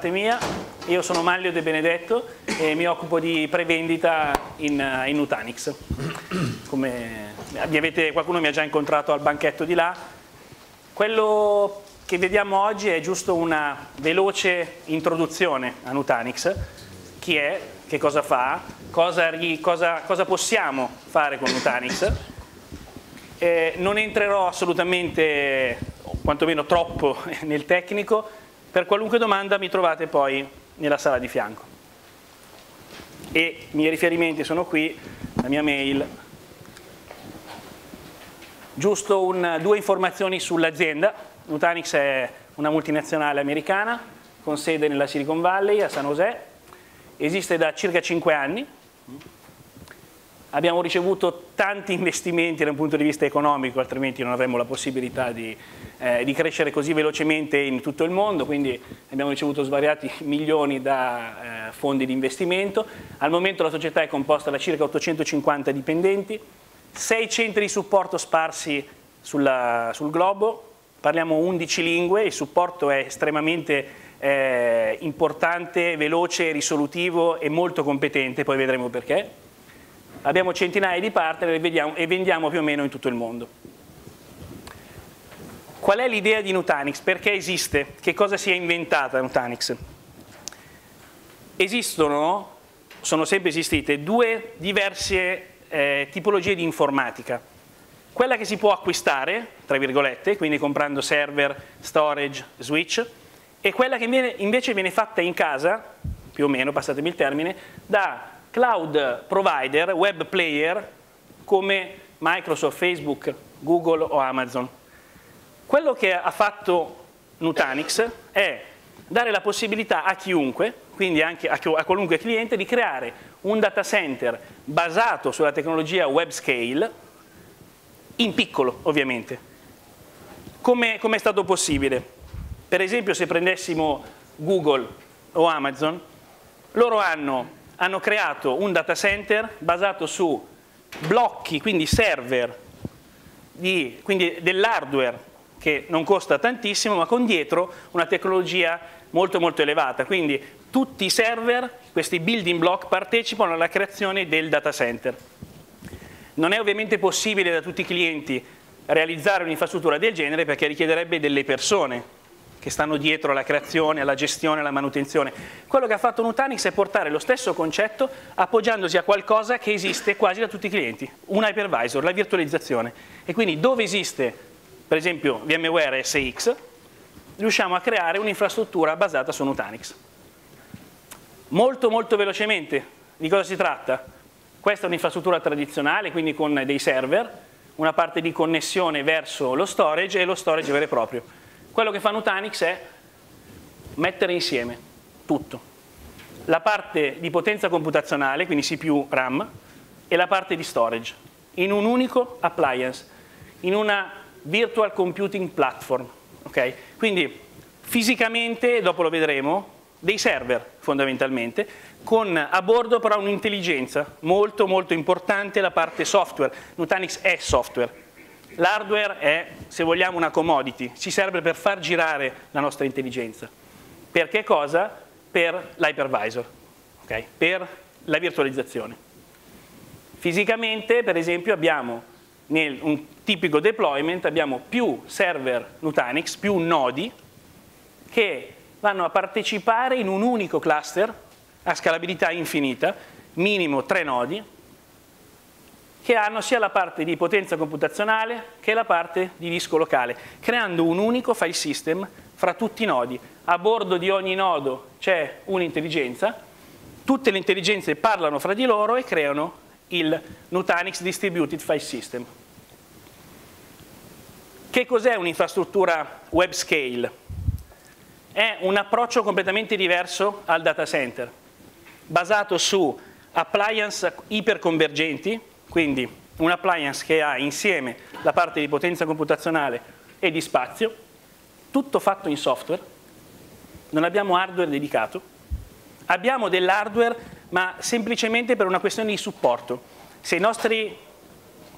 parte mia, io sono Maglio De Benedetto e mi occupo di prevendita in, in Nutanix. Come avete, qualcuno mi ha già incontrato al banchetto di là. Quello che vediamo oggi è giusto una veloce introduzione a Nutanix. Chi è, che cosa fa, cosa, cosa, cosa possiamo fare con Nutanix. Eh, non entrerò assolutamente, quantomeno troppo, nel tecnico, per qualunque domanda mi trovate poi nella sala di fianco. E i miei riferimenti sono qui, la mia mail. Giusto un, due informazioni sull'azienda. Nutanix è una multinazionale americana con sede nella Silicon Valley a San José. Esiste da circa 5 anni, Abbiamo ricevuto tanti investimenti da un punto di vista economico, altrimenti non avremmo la possibilità di, eh, di, crescere così velocemente in tutto il mondo, quindi abbiamo ricevuto svariati milioni da eh, fondi di investimento. Al momento la società è composta da circa 850 dipendenti, 6 centri di supporto sparsi sulla, sul globo, parliamo 11 lingue, il supporto è estremamente eh, importante, veloce, risolutivo e molto competente, poi vedremo perché abbiamo centinaia di partner e, vediamo, e vendiamo più o meno in tutto il mondo. Qual è l'idea di Nutanix? Perché esiste? Che cosa si è inventata Nutanix? Esistono, sono sempre esistite, due diverse eh, tipologie di informatica. Quella che si può acquistare, tra virgolette, quindi comprando server, storage, switch, e quella che viene, invece viene fatta in casa, più o meno, passatemi il termine, da cloud provider, web player come Microsoft, Facebook, Google o Amazon. Quello che ha fatto Nutanix è dare la possibilità a chiunque, quindi anche a, qualunque cliente, di creare un data center basato sulla tecnologia web scale, in piccolo ovviamente. Come, come è stato possibile? Per esempio se prendessimo Google o Amazon, loro hanno hanno creato un data center basato su blocchi, quindi server, di, quindi dell'hardware che non costa tantissimo, ma con dietro una tecnologia molto molto elevata. Quindi tutti i server, questi building block, partecipano alla creazione del data center. Non è ovviamente possibile da tutti i clienti realizzare un'infrastruttura del genere perché richiederebbe delle persone che stanno dietro alla creazione, alla gestione, alla manutenzione. Quello che ha fatto Nutanix è portare lo stesso concetto appoggiandosi a qualcosa che esiste quasi da tutti i clienti, un hypervisor, la virtualizzazione. E quindi dove esiste, per esempio, VMware SX, riusciamo a creare un'infrastruttura basata su Nutanix. Molto molto velocemente, di cosa si tratta? Questa è un'infrastruttura tradizionale, quindi con dei server, una parte di connessione verso lo storage e lo storage vero e proprio quello che fa Nutanix è mettere insieme tutto. La parte di potenza computazionale, quindi CPU RAM, e la parte di storage, in un unico appliance, in una virtual computing platform. Okay? Quindi fisicamente, dopo lo vedremo, dei server fondamentalmente, con a bordo però un'intelligenza molto molto importante la parte software. Nutanix è software, L'hardware è, se vogliamo, una commodity, ci serve per far girare la nostra intelligenza. Per che cosa? Per l'hypervisor, okay? per la virtualizzazione. Fisicamente, per esempio, abbiamo nel un tipico deployment abbiamo più server Nutanix, più nodi che vanno a partecipare in un unico cluster a scalabilità infinita, minimo tre nodi, che hanno sia la parte di potenza computazionale che la parte di disco locale, creando un unico file system fra tutti i nodi. A bordo di ogni nodo c'è un'intelligenza, tutte le intelligenze parlano fra di loro e creano il Nutanix Distributed File System. Che cos'è un'infrastruttura web scale? È un approccio completamente diverso al data center, basato su appliance iperconvergenti, quindi un appliance che ha insieme la parte di potenza computazionale e di spazio, tutto fatto in software, non abbiamo hardware dedicato, abbiamo dell'hardware ma semplicemente per una questione di supporto. Se i nostri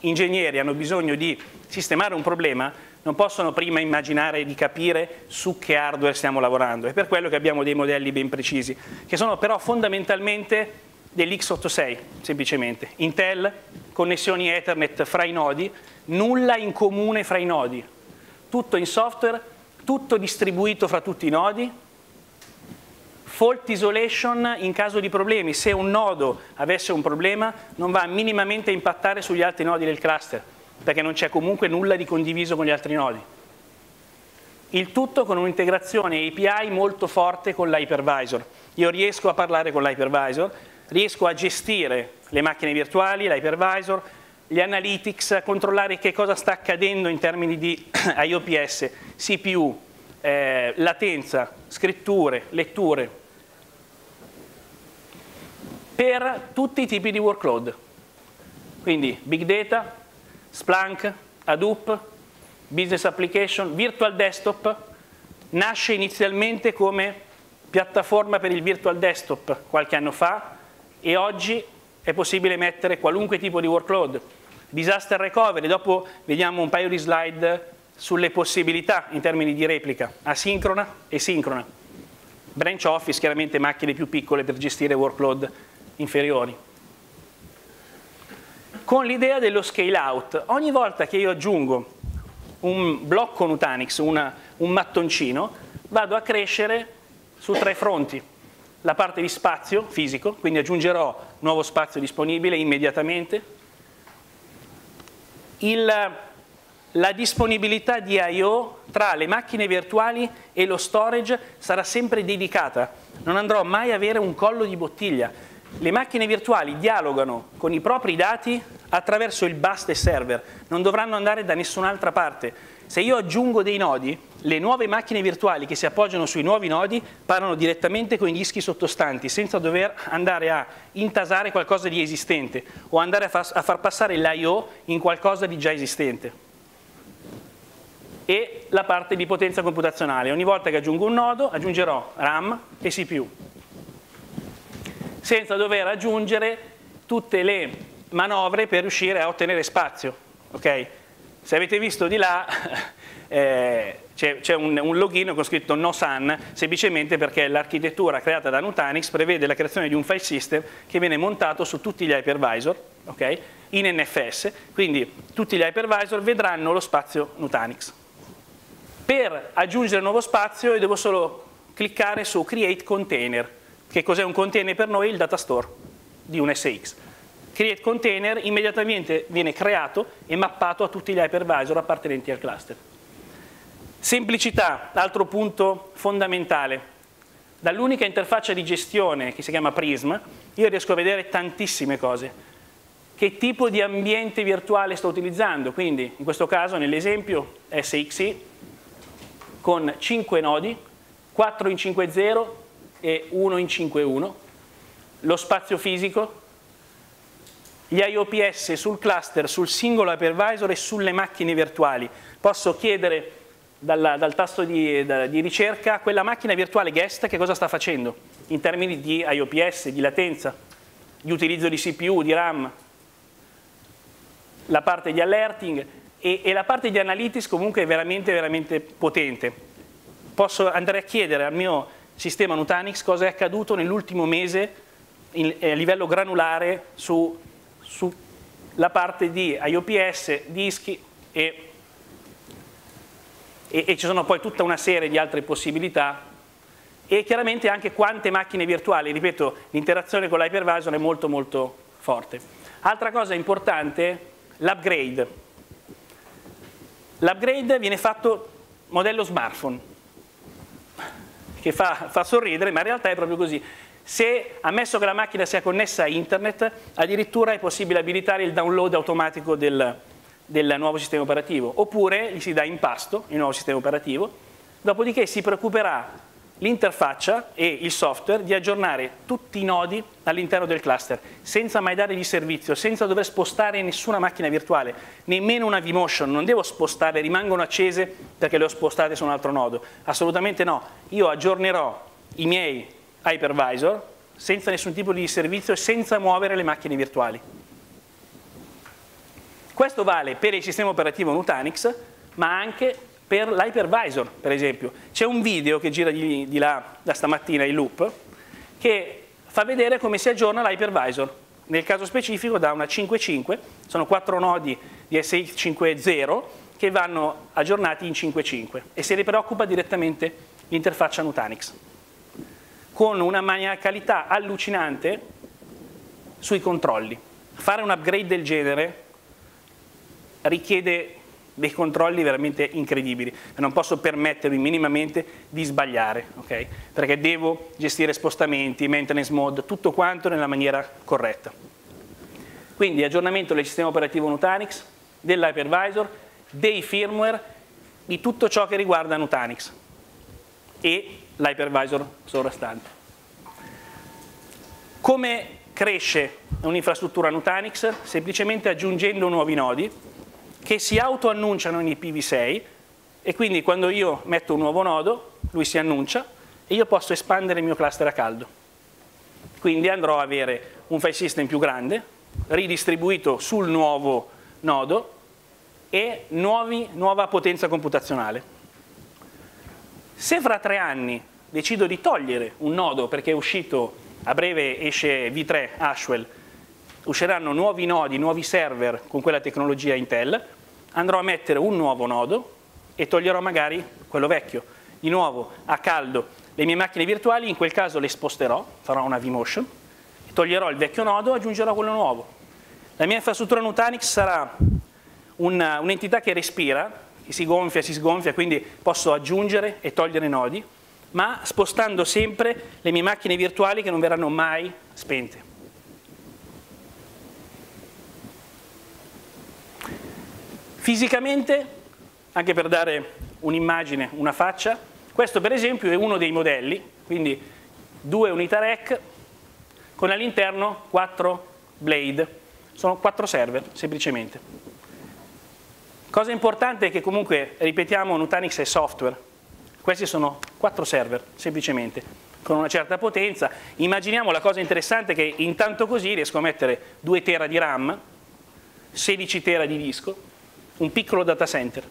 ingegneri hanno bisogno di sistemare un problema, non possono prima immaginare di capire su che hardware stiamo lavorando. È per quello che abbiamo dei modelli ben precisi, che sono però fondamentalmente dell'X86, semplicemente. Intel, connessioni Ethernet fra i nodi, nulla in comune fra i nodi. Tutto in software, tutto distribuito fra tutti i nodi, fault isolation in caso di problemi. Se un nodo avesse un problema non va minimamente a impattare sugli altri nodi del cluster perché non c'è comunque nulla di condiviso con gli altri nodi. Il tutto con un'integrazione API molto forte con l'hypervisor. Io riesco a parlare con l'hypervisor, riesco a gestire le macchine virtuali, l'hypervisor, gli analytics, a controllare che cosa sta accadendo in termini di IOPS, CPU, eh, latenza, scritture, letture, per tutti i tipi di workload. Quindi big data, Splunk, Hadoop, Business Application, Virtual Desktop nasce inizialmente come piattaforma per il Virtual Desktop qualche anno fa e oggi è possibile mettere qualunque tipo di workload. Disaster Recovery, dopo vediamo un paio di slide sulle possibilità in termini di replica, asincrona e sincrona. Branch Office, chiaramente macchine più piccole per gestire workload inferiori con l'idea dello scale out. Ogni volta che io aggiungo un blocco Nutanix, una, un mattoncino, vado a crescere su tre fronti. La parte di spazio fisico, quindi aggiungerò nuovo spazio disponibile immediatamente. Il, la disponibilità di I.O. tra le macchine virtuali e lo storage sarà sempre dedicata. Non andrò mai a avere un collo di bottiglia le macchine virtuali dialogano con i propri dati attraverso il bus del server, non dovranno andare da nessun'altra parte. Se io aggiungo dei nodi, le nuove macchine virtuali che si appoggiano sui nuovi nodi parlano direttamente con i dischi sottostanti, senza dover andare a intasare qualcosa di esistente o andare a far, a far passare l'IO in qualcosa di già esistente. E la parte di potenza computazionale. Ogni volta che aggiungo un nodo, aggiungerò RAM e CPU senza dover aggiungere tutte le manovre per riuscire a ottenere spazio. Okay? Se avete visto di là eh, c'è un, un, login con scritto no sun semplicemente perché l'architettura creata da Nutanix prevede la creazione di un file system che viene montato su tutti gli hypervisor okay, in NFS, quindi tutti gli hypervisor vedranno lo spazio Nutanix. Per aggiungere nuovo spazio io devo solo cliccare su create container che cos'è un container per noi? Il data store di un SX. Create container immediatamente viene creato e mappato a tutti gli hypervisor appartenenti al cluster. Semplicità, altro punto fondamentale. Dall'unica interfaccia di gestione che si chiama Prism, io riesco a vedere tantissime cose. Che tipo di ambiente virtuale sto utilizzando? Quindi, in questo caso, nell'esempio SXI, con 5 nodi, 4 in 5.0, e 1 in 5.1, lo spazio fisico, gli IOPS sul cluster, sul singolo hypervisor e sulle macchine virtuali. Posso chiedere dal, dal tasto di, da, di, ricerca quella macchina virtuale guest che cosa sta facendo in termini di IOPS, di latenza, di utilizzo di CPU, di RAM, la parte di alerting e, e la parte di analytics comunque è veramente, veramente potente. Posso andare a chiedere al mio sistema Nutanix cosa è accaduto nell'ultimo mese in, eh, a livello granulare sulla su parte di IOPS, dischi e, e, e ci sono poi tutta una serie di altre possibilità e chiaramente anche quante macchine virtuali, ripeto, l'interazione con l'hypervisor è molto molto forte. Altra cosa importante, l'upgrade. L'upgrade viene fatto modello smartphone, che fa, fa sorridere, ma in realtà è proprio così. Se, ammesso che la macchina sia connessa a internet, addirittura è possibile abilitare il download automatico del, del nuovo sistema operativo, oppure gli si dà in pasto il nuovo sistema operativo, dopodiché si preoccuperà l'interfaccia e il software di aggiornare tutti i nodi all'interno del cluster, senza mai dargli servizio, senza dover spostare nessuna macchina virtuale, nemmeno una vMotion, non devo spostare, rimangono accese perché le ho spostate su un altro nodo, assolutamente no, io aggiornerò i miei hypervisor senza nessun tipo di servizio e senza muovere le macchine virtuali. Questo vale per il sistema operativo Nutanix, ma anche per l'hypervisor, per esempio. C'è un video che gira di, di là da stamattina in loop che fa vedere come si aggiorna l'hypervisor. Nel caso specifico da una 5.5, sono quattro nodi di SX 5.0 che vanno aggiornati in 5.5 e se ne preoccupa direttamente l'interfaccia Nutanix con una maniacalità allucinante sui controlli. Fare un upgrade del genere richiede dei controlli veramente incredibili e non posso permettermi minimamente di sbagliare, okay? perché devo gestire spostamenti, maintenance mode, tutto quanto nella maniera corretta. Quindi aggiornamento del sistema operativo Nutanix, dell'hypervisor, dei firmware, di tutto ciò che riguarda Nutanix e l'hypervisor sovrastante. Come cresce un'infrastruttura Nutanix? Semplicemente aggiungendo nuovi nodi, che si autoannunciano in IPv6 e quindi quando io metto un nuovo nodo, lui si annuncia e io posso espandere il mio cluster a caldo. Quindi andrò ad avere un file system più grande, ridistribuito sul nuovo nodo e nuovi, nuova potenza computazionale. Se fra tre anni decido di togliere un nodo perché è uscito, a breve esce V3 Ashwell, usciranno nuovi nodi, nuovi server con quella tecnologia Intel, andrò a mettere un nuovo nodo e toglierò magari quello vecchio. Di nuovo a caldo le mie macchine virtuali, in quel caso le sposterò, farò una vMotion, toglierò il vecchio nodo e aggiungerò quello nuovo. La mia infrastruttura Nutanix sarà un'entità un che respira, che si gonfia, si sgonfia, quindi posso aggiungere e togliere nodi, ma spostando sempre le mie macchine virtuali che non verranno mai spente. Fisicamente, anche per dare un'immagine, una faccia, questo per esempio è uno dei modelli, quindi due unità rack con all'interno quattro blade, sono quattro server semplicemente. Cosa importante è che comunque, ripetiamo, Nutanix è software, questi sono quattro server semplicemente, con una certa potenza. Immaginiamo la cosa interessante che intanto così riesco a mettere 2 tera di RAM, 16 tera di disco, un piccolo data center.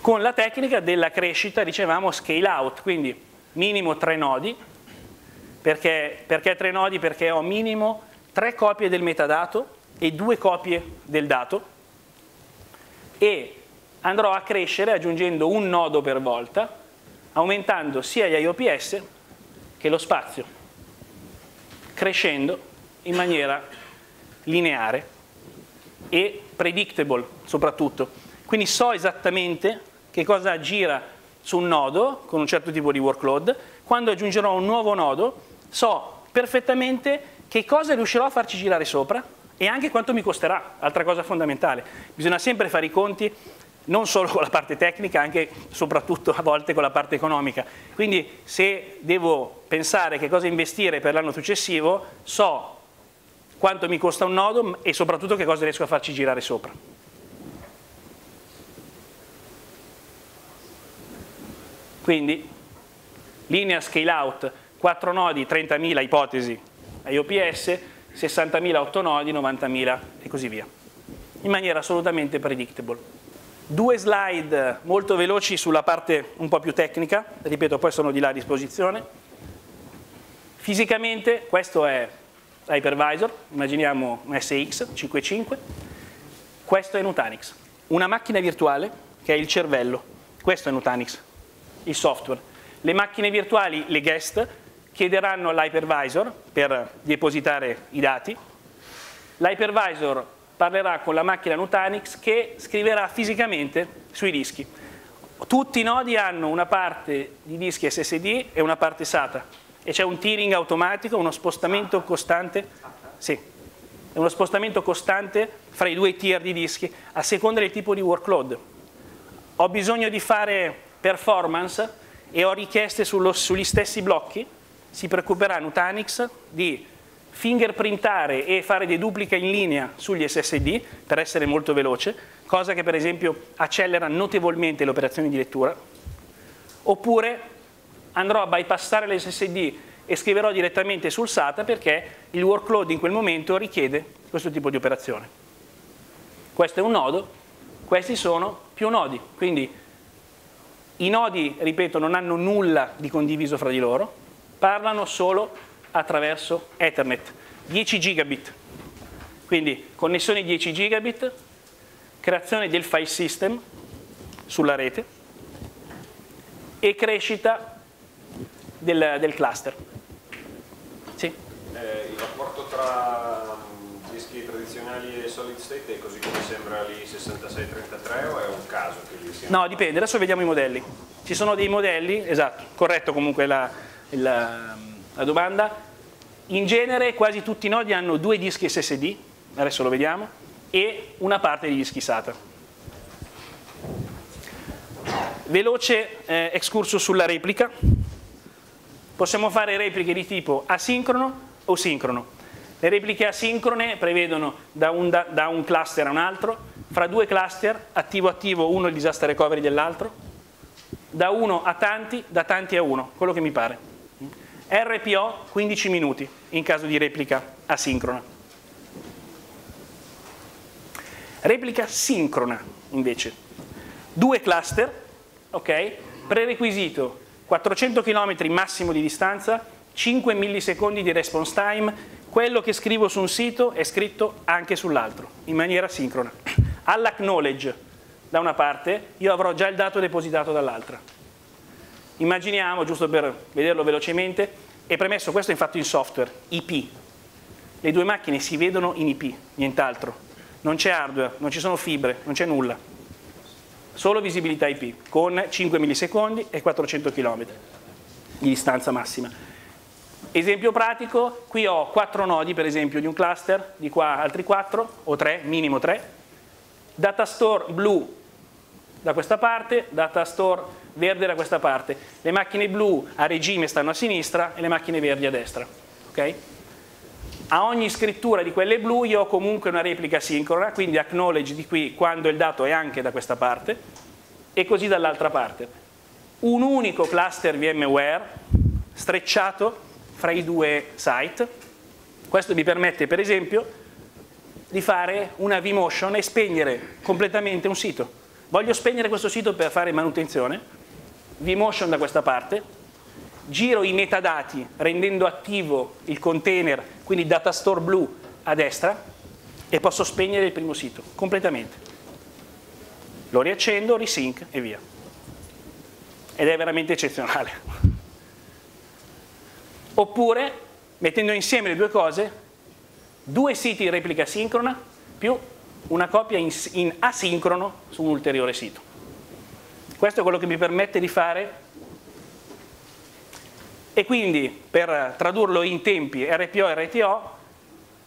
Con la tecnica della crescita, dicevamo, scale out, quindi minimo tre nodi, perché, perché tre nodi? Perché ho minimo tre copie del metadato e due copie del dato e andrò a crescere aggiungendo un nodo per volta, aumentando sia gli IOPS che lo spazio, crescendo in maniera lineare e predictable soprattutto. Quindi so esattamente che cosa gira su un nodo con un certo tipo di workload, quando aggiungerò un nuovo nodo so perfettamente che cosa riuscirò a farci girare sopra e anche quanto mi costerà, altra cosa fondamentale. Bisogna sempre fare i conti non solo con la parte tecnica, anche soprattutto a volte con la parte economica. Quindi se devo pensare che cosa investire per l'anno successivo, so quanto mi costa un nodo e soprattutto che cosa riesco a farci girare sopra. Quindi linea scale out, 4 nodi, 30.000 ipotesi IOPS, 60.000 8 nodi, 90.000 e così via, in maniera assolutamente predictable. Due slide molto veloci sulla parte un po' più tecnica, ripeto poi sono di là a disposizione. Fisicamente questo è hypervisor, immaginiamo un SX 5.5, questo è Nutanix, una macchina virtuale che è il cervello, questo è Nutanix, il software. Le macchine virtuali, le guest, chiederanno all'hypervisor per depositare i dati, l'hypervisor parlerà con la macchina Nutanix che scriverà fisicamente sui dischi. Tutti i nodi hanno una parte di dischi SSD e una parte SATA e c'è un tearing automatico, uno spostamento costante, sì, uno spostamento costante fra i due tier di dischi a seconda del tipo di workload. Ho bisogno di fare performance e ho richieste sullo, sugli stessi blocchi, si preoccuperà Nutanix di fingerprintare e fare dei duplica in linea sugli SSD per essere molto veloce, cosa che per esempio accelera notevolmente le operazioni di lettura, oppure andrò a bypassare l'SSD e scriverò direttamente sul SATA perché il workload in quel momento richiede questo tipo di operazione. Questo è un nodo, questi sono più nodi, quindi i nodi, ripeto, non hanno nulla di condiviso fra di loro, parlano solo attraverso Ethernet, 10 gigabit. Quindi connessione 10 gigabit, creazione del file system sulla rete e crescita del, del cluster. Sì? Eh, il rapporto tra dischi tradizionali e solid state è così come sembra lì 6633 o è un caso che li sia? No, dipende, adesso vediamo i modelli. Ci sono dei modelli, esatto, corretto comunque la, la, la domanda. In genere quasi tutti i nodi hanno due dischi SSD, adesso lo vediamo, e una parte degli dischi SATA. Veloce eh, excursus sulla replica. Possiamo fare repliche di tipo asincrono o sincrono. Le repliche asincrone prevedono da un, da, da un cluster a un altro, fra due cluster, attivo-attivo, uno il disaster recovery dell'altro, da uno a tanti, da tanti a uno, quello che mi pare. RPO 15 minuti in caso di replica asincrona. Replica sincrona invece. Due cluster, ok? Prerequisito 400 km massimo di distanza, 5 millisecondi di response time, quello che scrivo su un sito è scritto anche sull'altro, in maniera sincrona. All'acknowledge da una parte, io avrò già il dato depositato dall'altra. Immaginiamo, giusto per vederlo velocemente, e premesso questo è infatti in software, IP. Le due macchine si vedono in IP, nient'altro. Non c'è hardware, non ci sono fibre, non c'è nulla. Solo visibilità IP, con 5 millisecondi e 400 km di distanza massima. Esempio pratico, qui ho quattro nodi per esempio di un cluster, di qua altri quattro o tre, minimo tre, data store blu da questa parte, data store verde da questa parte. Le macchine blu a regime stanno a sinistra e le macchine verdi a destra. Okay? A ogni scrittura di quelle blu io ho comunque una replica sincrona, quindi acknowledge di qui quando il dato è anche da questa parte e così dall'altra parte. Un unico cluster VMware strecciato fra i due site. Questo mi permette per esempio di fare una vMotion e spegnere completamente un sito. Voglio spegnere questo sito per fare manutenzione, vMotion da questa parte, giro i metadati rendendo attivo il container, quindi data store blu a destra e posso spegnere il primo sito completamente. Lo riaccendo, risync e via. Ed è veramente eccezionale. Oppure, mettendo insieme le due cose, due siti in replica sincrona più una copia in, in asincrono su un ulteriore sito. Questo è quello che mi permette di fare e quindi per tradurlo in tempi RPO e RTO,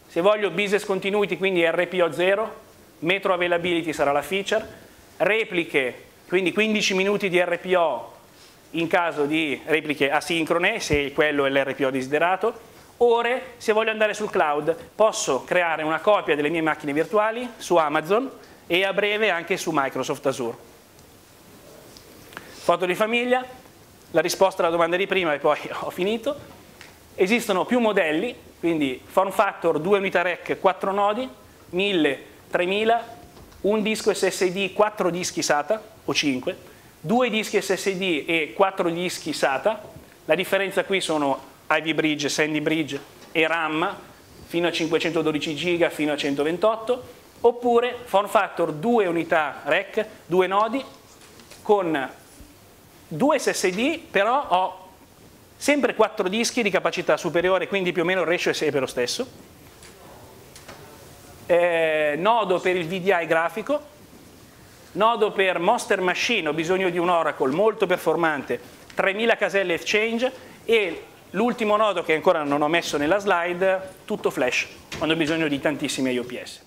se voglio business continuity, quindi RPO 0, metro availability sarà la feature, repliche, quindi 15 minuti di RPO in caso di repliche asincrone, se quello è l'RPO desiderato, ore se voglio andare sul cloud posso creare una copia delle mie macchine virtuali su Amazon e a breve anche su Microsoft Azure. Foto di famiglia, la risposta alla domanda di prima e poi ho finito. Esistono più modelli, quindi form factor 2 unità rec 4 nodi, 1000, 3000, un disco SSD, 4 dischi SATA o 5, due dischi SSD e quattro dischi SATA, la differenza qui sono Ivy Bridge, Sandy Bridge e RAM fino a 512 GB fino a 128, oppure form factor 2 unità REC, due nodi, con due SSD, però ho sempre quattro dischi di capacità superiore, quindi più o meno il ratio è sempre lo stesso. Eh, nodo per il VDI grafico, Nodo per Monster Machine ho bisogno di un Oracle molto performante, 3000 caselle Exchange e l'ultimo nodo che ancora non ho messo nella slide, tutto flash, quando ho bisogno di tantissimi IOPS.